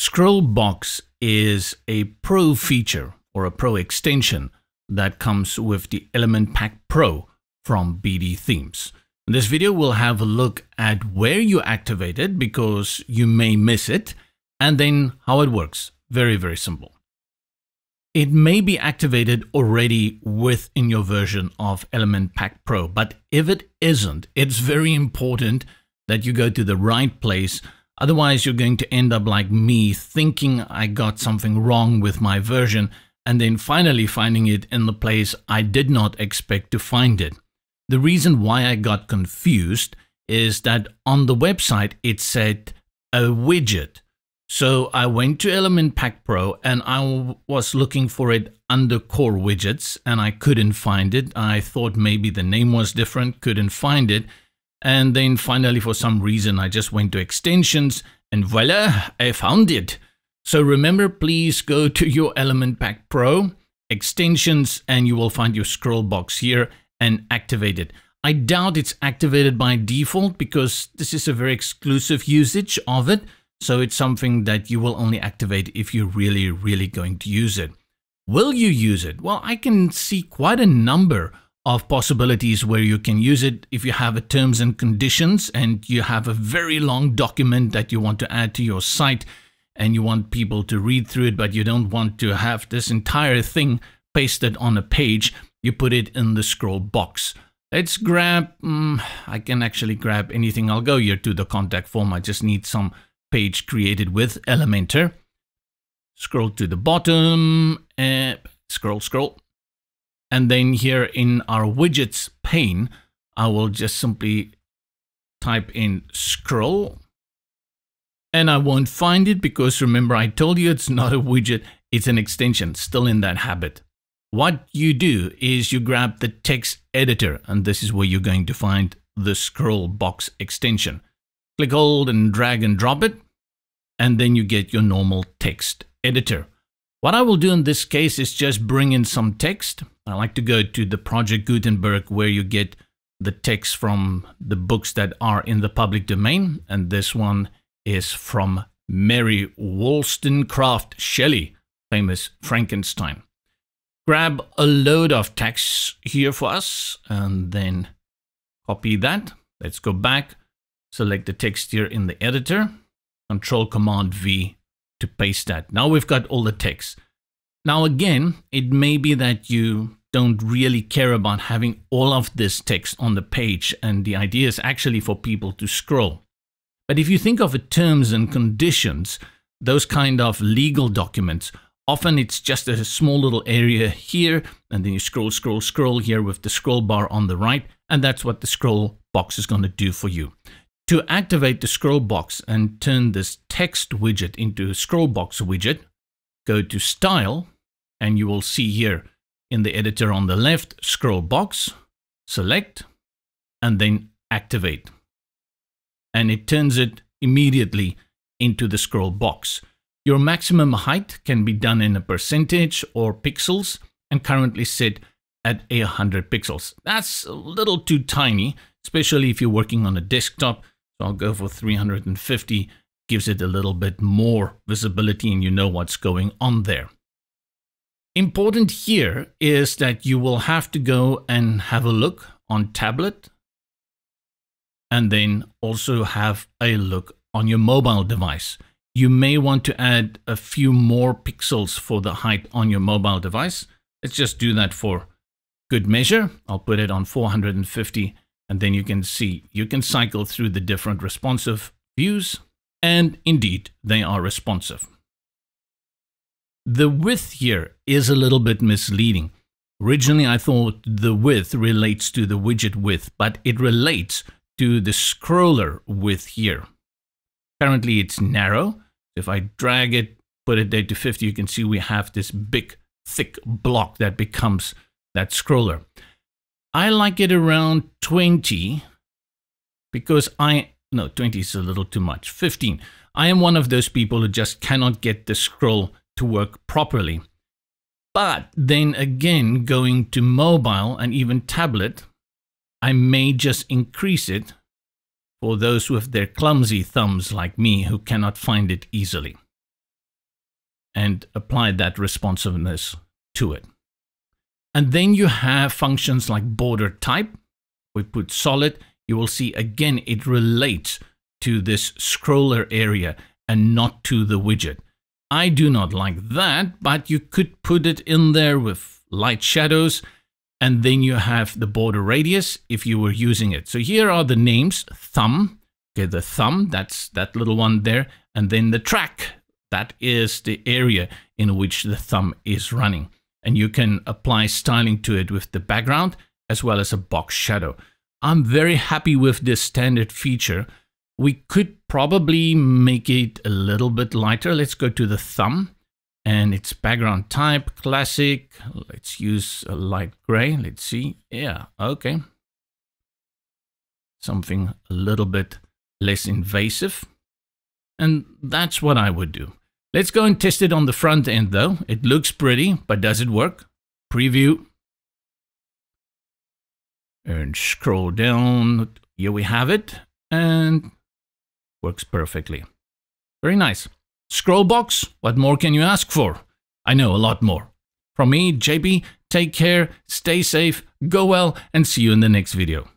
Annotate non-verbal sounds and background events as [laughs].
Scrollbox is a pro feature or a pro extension that comes with the Element Pack Pro from BD Themes. In this video, we'll have a look at where you activate it because you may miss it, and then how it works. Very, very simple. It may be activated already within your version of Element Pack Pro, but if it isn't, it's very important that you go to the right place. Otherwise, you're going to end up like me, thinking I got something wrong with my version, and then finally finding it in the place I did not expect to find it. The reason why I got confused is that on the website it said a widget so I went to Element Pack Pro and I was looking for it under core widgets and I couldn't find it. I thought maybe the name was different, couldn't find it. And then finally, for some reason, I just went to extensions and voila, I found it. So remember, please go [laughs] to your Element Pack Pro extensions and you will find your scroll box here and activate it. I doubt it's activated by default because this is a very exclusive usage of it. So it's something that you will only activate if you're really, really going to use it. Will you use it? Well, I can see quite a number of possibilities where you can use it if you have a terms and conditions and you have a very long document that you want to add to your site and you want people to read through it, but you don't want to have this entire thing pasted on a page, you put it in the scroll box. Let's grab, um, I can actually grab anything. I'll go here to the contact form. I just need some page created with Elementor. Scroll to the bottom, and scroll, scroll. And then here in our widgets pane, I will just simply type in scroll. And I won't find it because remember I told you it's not a widget, it's an extension, still in that habit. What you do is you grab the text editor and this is where you're going to find the scroll box extension. Click hold and drag and drop it, and then you get your normal text editor. What I will do in this case is just bring in some text. I like to go to the Project Gutenberg where you get the text from the books that are in the public domain. And this one is from Mary Wollstonecraft Shelley, famous Frankenstein. Grab a load of text here for us and then copy that. Let's go back Select the text here in the editor. Control Command V to paste that. Now we've got all the text. Now again, it may be that you don't really care about having all of this text on the page and the idea is actually for people to scroll. But if you think of the terms and conditions, those kind of legal documents, often it's just a small little area here and then you scroll, scroll, scroll here with the scroll bar on the right and that's what the scroll box is going to do for you. To activate the scroll box and turn this text widget into a scroll box widget, go to Style, and you will see here in the editor on the left, scroll box, select, and then activate. And it turns it immediately into the scroll box. Your maximum height can be done in a percentage or pixels and currently set at 100 pixels. That's a little too tiny, especially if you're working on a desktop so I'll go for 350, gives it a little bit more visibility and you know what's going on there. Important here is that you will have to go and have a look on tablet and then also have a look on your mobile device. You may want to add a few more pixels for the height on your mobile device. Let's just do that for good measure. I'll put it on 450 and then you can see, you can cycle through the different responsive views, and indeed, they are responsive. The width here is a little bit misleading. Originally, I thought the width relates to the widget width, but it relates to the scroller width here. Currently, it's narrow. If I drag it, put it there to 50, you can see we have this big, thick block that becomes that scroller. I like it around 20 because I, no, 20 is a little too much. 15. I am one of those people who just cannot get the scroll to work properly. But then again, going to mobile and even tablet, I may just increase it for those with their clumsy thumbs like me who cannot find it easily. and apply that responsiveness to it. And then you have functions like border type. We put solid, you will see again it relates to this scroller area and not to the widget. I do not like that, but you could put it in there with light shadows and then you have the border radius if you were using it. So here are the names, thumb, okay, the thumb, that's that little one there, and then the track, that is the area in which the thumb is running. And you can apply styling to it with the background as well as a box shadow. I'm very happy with this standard feature. We could probably make it a little bit lighter. Let's go to the thumb and its background type, classic. Let's use a light gray. Let's see. Yeah, okay. Something a little bit less invasive. And that's what I would do. Let's go and test it on the front end though. It looks pretty, but does it work? Preview. And scroll down. Here we have it. And works perfectly. Very nice. Scroll box, what more can you ask for? I know a lot more. From me, JB, take care, stay safe, go well, and see you in the next video.